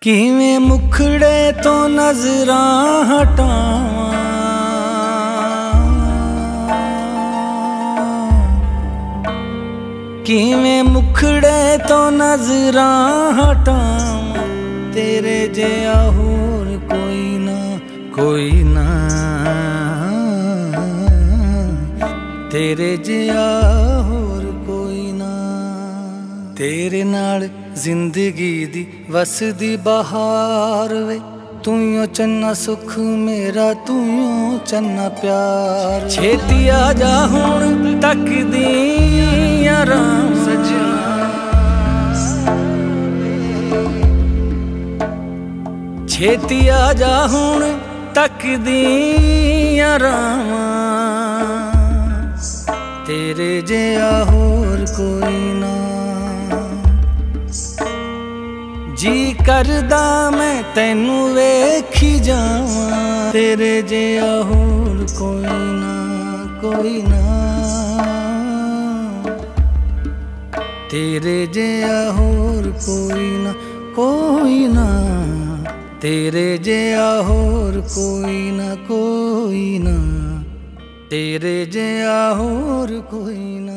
ਕਿਵੇਂ ਮੁਖੜੇ ਤੋਂ ਨਜ਼ਰਾਂ ਹਟਾਵਾਂ? ਕਿਵੇਂ ਮੁਖੜੇ ਤੋਂ ਨਜ਼ਰਾਂ ਹਟਾਵਾਂ? ਤੇਰੇ ਜਿਹਾ ਹੋਰ ਕੋਈ ਨਾ ਕੋਈ ਨਾ। ਤੇਰੇ ਜਿਹਾ ਹੋਰ ਤੇਰੇ ਨਾਲ ਜ਼ਿੰਦਗੀ ਦੀ ਵਸਦੀ ਬਹਾਰ ਵੇ। ਤੂੰ ਚੰਨਾ ਸੁਖ, ਮੇਰਾ ਤੂੰ ਚੰਨਾ ਪਿਆਰ। ਛੇਤੀ ਆ ਜਾ ਹੁਣ ਤੱਕਦੀ ਆਰਾਮ ਸਜਾ ਛੇਤੀ ਆ ਜਾ ਹੁਣ ਤੱਕਦੀ ਆਰਾਮ ਤੇਰੇ ਜਿਹਾ ਹੋਰ ਕੋਈ ਨਾ। ਜੀ ਕਰਦਾ ਮੈਂ ਤੈਨੂੰ ਵੇਖੀ ਜਾਵਾਂ। ਤੇਰੇ ਜਿਹਾ ਹੋਰ ਕੋਈ ਨਾ ਕੋਈ ਨਾ। ਤੇਰੇ ਜਿਹਾ ਹੋਰ ਕੋਈ ਨਾ ਕੋਈ ਨਾ। ਤੇਰੇ ਜਿਹਾ ਹੋਰ ਕੋਈ ਨਾ ਕੋਈ ਨਾ। ਤੇਰੇ ਜਿਹਾ ਹੋਰ ਕੋਈ ਨਾ।